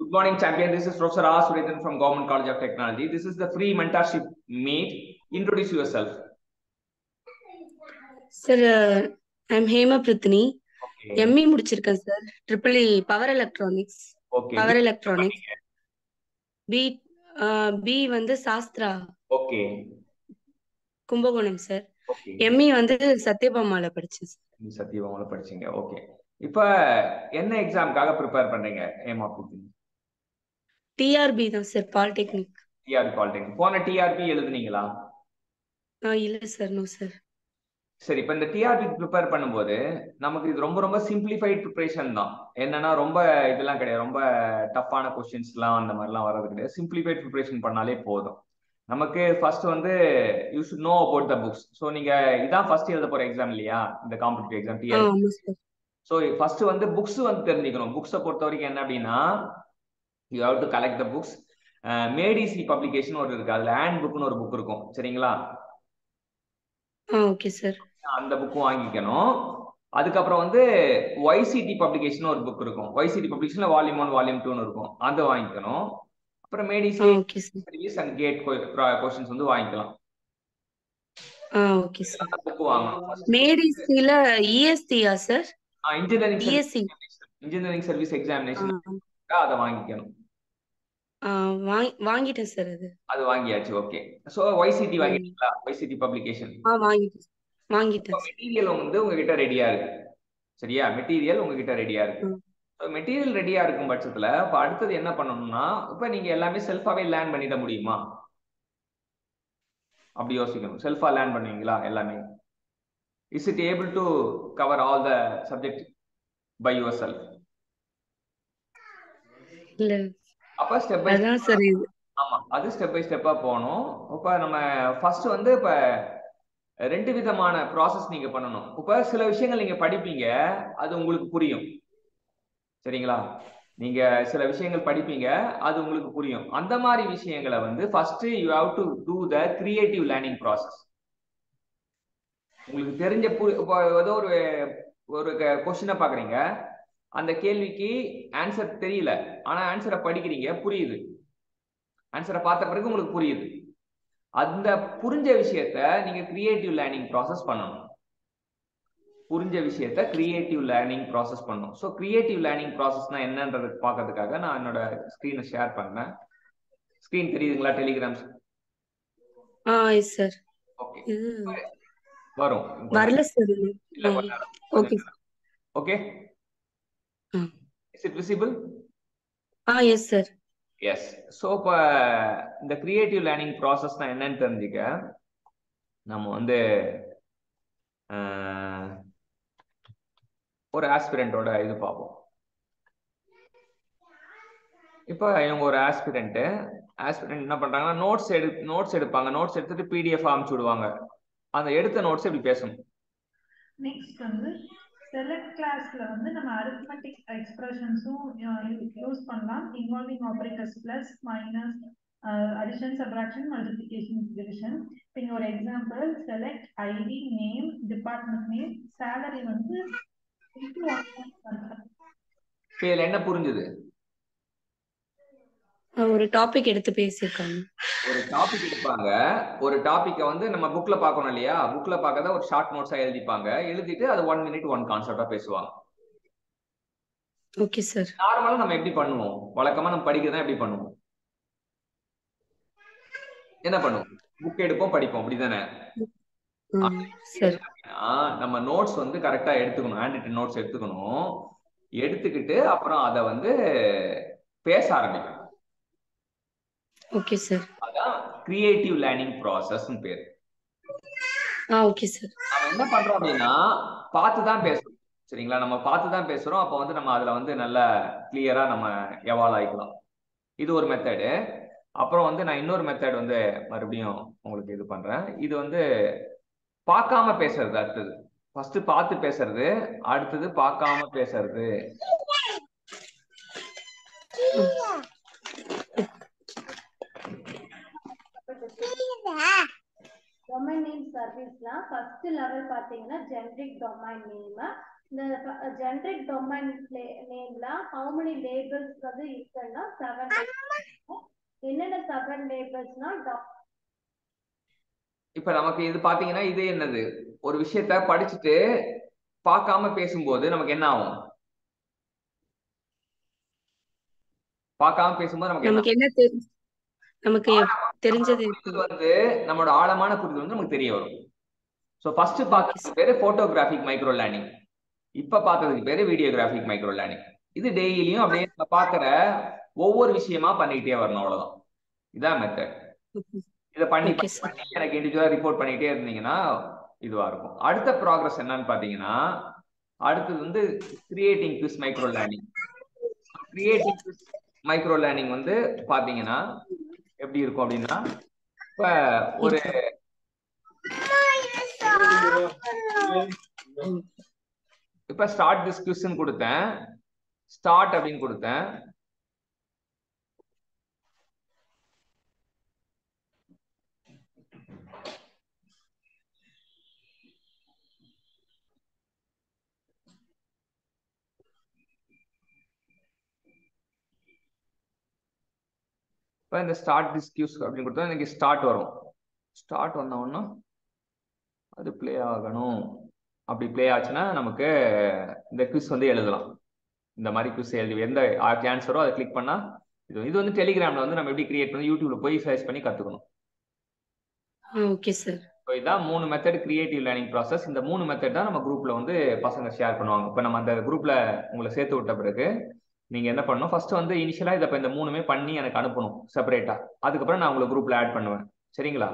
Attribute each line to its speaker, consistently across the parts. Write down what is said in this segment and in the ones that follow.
Speaker 1: Good morning, champion. This is Professor R. Surethan from Government College of Technology. This is the free mentorship meet. Introduce yourself.
Speaker 2: Sir I'm Hema Prithini
Speaker 1: Okay.
Speaker 2: ME முடிச்சிருக்கேன் sir triple E power electronics
Speaker 1: Okay.
Speaker 2: Power electronics B B வந்து Sastra
Speaker 1: Okay.
Speaker 2: Kumbakonam sir
Speaker 1: Okay.
Speaker 2: ME வந்து சத்யபாமால படிச்சேன் sir
Speaker 1: நீ சத்தியபாமால படிச்சீங்க okay இப்ப என்ன எக்ஸாம்க்காக ப்ரிப்பேர் பண்றீங்க ஏமா
Speaker 2: டிஆர்பி தான் சார் பாலிடெக்னிக்
Speaker 1: டிஆர்பி பாலிடெக்னிக் போன டிஆர்பி எழுதுனீங்களா?
Speaker 2: இல்ல சார் நோ சார்
Speaker 1: சரி இப்ப இந்த டிஆர்பி ப்ரிப்பேர் பண்ணும்போது நமக்கு இது ரொம்ப ரொம்ப சிம்பிளிஃபைட் ப்ரிப்பரேஷன் தான். என்னன்னா ரொம்ப இதெல்லாம் கிடையாது. ரொம்ப டஃப்பான கொஸ்டின்ஸ்லாம் அந்த மாதிரிலாம் வர்றது கிடையாது. சிம்பிளிஃபைட் ப்ரிப்பரேஷன் பண்ணாலே போதும். நமக்கு ஃபர்ஸ்ட் வந்து you should know about the books so நீங்க இதான் ஃபர்ஸ்ட் எழுத போற எக்ஸாம் இல்லையா? இந்த competitive exam TRB so first வந்து புக்ஸ் வந்து தெரிஞ்சுக்கணும். புக்ஸை பொறுத்த வரைக்கும் என்ன அப்படின்னா you have to collect the books Made Easy publication ஒரு இருக்கு. அதுல ஹேண்ட் புக்னு ஒரு புக் இருக்கும். சரிங்களா?
Speaker 2: ஓகே சார்
Speaker 1: அந்த புக்கும் வாங்கிக்கணும். அதுக்கப்புறம் வந்து ஒய்சிடி பப்ளிகேஷன் ஒரு புக் இருக்கும். ஒய்சிடி பப்ளிகேஷன்ல வால்யூம் ஒன் வால்யூம் டூன்னு இருக்கும். அதை வாங்கிக்கணும். அப்புறம் மேடிசி அண்ட் கேட் கொஸ்டின்ஸ் வந்து வாங்கிக்கலாம்.
Speaker 2: ஓகே சார்
Speaker 1: புக் வாங்கணும்.
Speaker 2: மேடிசில இஎஸ்டியா sir
Speaker 1: engineering engineering service examination அதை வாங்கிக்கணும்.
Speaker 2: வாங்கிட்டேன் சார் அது.
Speaker 1: அது வாங்கியாச்சு ஓகே. ஒய்சிடி
Speaker 2: ம்.
Speaker 1: வாங்கிட்டீங்களா? ஒய்சிடி பப்ளிகேஷன்
Speaker 2: ஆ வாங்கிட்டேன் வாங்கிட்டேன்
Speaker 1: மெட்டீரியல் வந்து உங்ககிட்ட ரெடியா இருக்கு. சரியா? மெட்டீரியல் உங்ககிட்ட ரெடியா இருக்கு. மெட்டீரியல் ரெடியா இருக்கும் பட்சத்துல இப்ப அடுத்தது என்ன பண்ணணும்னா இப்ப நீங்க எல்லாமே செல்ஃபாவே லேர்ன் பண்ணிட முடியுமா? அப்படி யோசிக்கணும். செல்ஃபா லேர்ன் பண்ணுவீங்களா எல்லாமே? Is it able to cover all the subject by your self step by
Speaker 2: அதான் சார். இது
Speaker 1: ஆமா அது ஸ்டெப் பை ஸ்டெப்பா போகணும். இப்ப நம்ம ஃபர்ஸ்ட் வந்து இப்ப ரெண்டு விதமான ப்ராசஸ் நீங்க பண்ணணும். இப்ப சில விஷயங்கள் நீங்க படிப்பீங்க அது உங்களுக்கு புரியும். சரிங்களா? நீங்க சில விஷயங்கள் படிப்பீங்க அது உங்களுக்கு புரியும். அந்த மாதிரி விஷயங்களை வந்து first you have to do the creative learning process உங்களுக்கு தெரிஞ்ச ஏதோ ஒரு ஒரு கொஸ்டினை பாக்குறீங்க அந்த கேள்விக்கு ஆன்சர் தெரியல. ஆனா ஆன்சரை படிக்கிறீங்க புரியுது. ஆன்சரை பார்த்த பிறகு உங்களுக்கு புரியுது. அந்த புரிஞ்ச விஷயத்த நீங்க கிரியேட்டிவ் லேர்னிங் ப்ராசஸ் பண்ணணும். புரிஞ்ச விஷயத்த கிரியேட்டிவ் லேர்னிங் ப்ராசஸ் பண்ணணும். ஸோ கிரியேட்டிவ் லேர்னிங் ப்ராசஸ்னா என்னன்றது பார்க்கறதுக்காக நான் என்னோட ஸ்க்ரீனை ஷேர் பண்ணேன் ஸ்க்ரீன் தெரியுதுங்களா
Speaker 2: எஸ் சார்
Speaker 1: ஓகே வரும்.
Speaker 2: வரல sir okay
Speaker 1: okay is it visible
Speaker 2: ah yes sir
Speaker 1: yes so இப்போ இந்த கிரியேட்டிவ் லேர்னிங் ப்ராசஸ்னா என்னன்னு தெரிஞ்சுக்க. நம்ம வந்து ஒரு ஆஸ்பிரண்டோட இது பார்ப்போம். இப்போ இவங்க ஒரு ஆஸ்பிரண்ட் ஆஸ்பிரண்ட் என்ன பண்றாங்கன்னா நோட்ஸ் எடு நோட்ஸ் எடுப்பாங்க. நோட்ஸ் எடுத்துட்டு பிடிஎஃப் அனுப்பிச்சு விடுவாங்க. அந்த எடுத்த நோட்ஸ் இப்படி பேசணும்.
Speaker 3: நெக்ஸ்ட் வந்து செலக்ட் கிளாஸ்ல வந்து நம்ம அரித்மெட்டிக் எக்ஸ்பிரஷன்ஸும் யூஸ் பண்ணலாம். Involving operators plus minus addition subtraction multiplication division இப்போ இங்க ஒரு example select ID name department name salary வந்து
Speaker 1: இதில் என்ன புரிஞ்சுது?
Speaker 2: ஒரு டாபிக் எடுத்து பேசியிருக்காங்க.
Speaker 1: ஒரு டாபிக் எடுப்பாங்க. ஒரு டாபிக்கை வந்து நம்ம புக்ல பார்க்கணும் இல்லையா? புக்ல பார்க்கறத ஒரு ஷார்ட் நோட்ஸா எழுதிப்பாங்க. எழுதிட்டு அது ஒன் மினிட் ஒன் கான்செப்டா பேசுவாங்க.
Speaker 2: ஓகே சார்
Speaker 1: நார்மலா நம்ம எப்படி பண்ணுவோம்? வழக்கமா நம்ம படிக்கிறதா எப்படி பண்ணுவோம்? என்ன பண்ணுவோம்? புக் எடுப்போம் படிப்போம். அப்படிதானே? நம்ம நோட்ஸ் வந்து கரெக்டா எடுத்துக்கணும். ஹேண்ட் ரிட்டன் நோட்ஸ் எடுத்துக்கணும். எடுத்துக்கிட்டு அப்புறம் அதை வந்து பேச ஆரம்பிக்கணும்.
Speaker 2: ஓகே சார்
Speaker 1: அதான் கிரியேட்டிவ் லேர்னிங் ப்ராசஸ்னு பேர்.
Speaker 2: ஆ ஓகே சார்
Speaker 1: நம்ம என்ன பண்றோம் அப்படின்னா பார்த்து தான் பேசுறோம் சரிங்களா? நம்ம பார்த்து தான் பேசுகிறோம் அப்போ வந்து நம்ம அதில் வந்து நல்ல கிளியராக நம்ம எவால் ஆகிக்கலாம் இது ஒரு மெத்தடு அப்புறம் வந்து நான் இன்னொரு மெத்தட் வந்து மறுபடியும் உங்களுக்கு இது பண்ணுறேன் இது வந்து பார்க்காம பேசுறது அடுத்தது. ஃபர்ஸ்ட் பார்த்து பேசுறது அடுத்தது பார்க்காம பேசுறது.
Speaker 4: டொமைன் நேம் சர்வீஸ்லாம் ஃபர்ஸ்ட் லெவல் பார்த்தீங்கன்னா ஜென்ரிக் டொமைன் நேம் இந்த ஜென்ரிக் டொமைன் நேம்ல ஹவு many லேபிள்ஸ் வந்து இருக்குன்னா செவன் என்னென்ன செவன் லேபிள்ஸ்னா
Speaker 1: இப்ப நமக்கு இது பாத்தீங்கன்னா இது என்னது? ஒரு விஷயத்த படிச்சுட்டு பார்க்காம பேசும்போது நமக்கு என்ன ஆகும்? பார்க்காம பேசும்போது நமக்கு என்ன
Speaker 2: நமக்கு என்ன தெரி நமக்கு தெரிஞ்சது
Speaker 1: வந்து நம்மளோட ஆழமான புரிதல் வந்து நமக்கு தெரிய வரும். ஸோ ஃபர்ஸ்ட் பார்த்ததுக்கு பேரு போட்டோகிராஃபிக் மைக்ரோ லேர்னிங் இப்ப பார்த்ததுக்கு பேரு வீடியோகிராஃபிக் மைக்ரோ லேர்னிங் இது டெய்லியும் அப்படியே நம்ம பார்க்குற ஒவ்வொரு விஷயமா பண்ணிக்கிட்டே வரணும் அவ்வளவுதான். இதான் மெத்தட் இதை பண்ணி. பண்ணி எனக்கு இண்டிவிஜுவலா ரிப்போர்ட் பண்ணிட்டே இருந்தீங்கன்னா இதுவா இருக்கும். அடுத்த ப்ராக்ரஸ் என்னன்னு பாத்தீங்கன்னா அடுத்தது வந்து creating quiz micro learning creating quiz micro learning வந்து பாத்தீங்கன்னா எப்படி இருக்கும் அப்படின்னா இப்ப ஒரு இப்ப ஸ்டார்ட் திஸ் கொடுத்தேன். ஸ்டார்ட் அப்படின்னு கொடுத்தேன். இப்போ இந்த ஸ்டார்ட் திஸ் கியூஸ் அப்படின்னு கொடுத்தா எனக்கு ஸ்டார்ட் வரும். ஸ்டார்ட் வந்தோன்னா அது ப்ளே ஆகணும். அப்படி ப்ளே ஆச்சுன்னா நமக்கு இந்த குவிஸ் வந்து எழுதலாம். இந்த மாதிரி குவிஸ் எழுதி எந்த ஆன்சரோ அதை கிளிக் பண்ணா இது இது வந்து டெலிகிராம்ல வந்து நம்ம எப்படி கிரியேட் பண்ணி யூடியூப்ல போய் சர்ச் பண்ணி கத்துக்கணும்.
Speaker 2: ஓகே சார்
Speaker 1: ஸோ இதான் மூணு மெத்தட் கிரியேட்டிவ் லேர்னிங் ப்ராசஸ் இந்த மூணு மெத்தட் தான் நம்ம குரூப்ல வந்து பசங்க ஷேர் பண்ணுவாங்க. இப்போ நம்ம அந்த குரூப்ல உங்களை சேர்த்து விட்ட பிறகு நீங்க என்ன பண்ணணும்? ஃபர்ஸ்ட் வந்து இனிஷியலா இதை இந்த மூணுமே பண்ணி எனக்கு அனுப்பணும் செப்பரேட்டா அதுக்கப்புறம் நான் உங்களை குரூப்ல ஆட் பண்ணுவேன். சரிங்களா?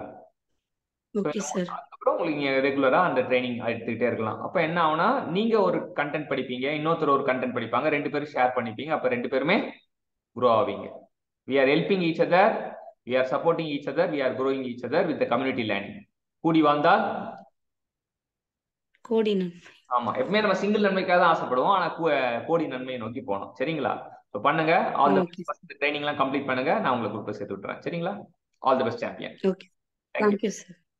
Speaker 1: அப்புறம் உங்களுக்கு நீங்க ரெகுலரா அந்த ட்ரைனிங் எடுத்துக்கிட்டே இருக்கலாம். அப்ப என்ன ஆகும்னா நீங்க ஒரு கண்டென்ட் படிப்பீங்க இன்னொருத்தர் ஒரு கண்டென்ட் படிப்பாங்க ரெண்டு பேரும் ஷேர் பண்ணிப்பீங்க அப்ப ரெண்டு பேருமே க்ரோ ஆவீங்க. We are helping each other we are supporting each other we are growing each other with community learning கூடி வாழ்ந்தால்?
Speaker 2: கோடி நன்மை.
Speaker 1: ஆமா. எப்பவுமே நம்ம சிங்கிள் நன்மைக்காக தான் ஆசைப்படுவோம் ஆனா கோடி நன்மையை நோக்கி போகணும். சரிங்களா? ஸோ பண்ணுங்க. All the. பெஸ்ட் ட்ரைனிங் எல்லாம் கம்ப்ளீட் பண்ணுங்க. நான் உங்களுக்கு குரூப்ல சேர்த்து விட்டுறேன். சரிங்களா? All the best champion
Speaker 2: okay thank you sir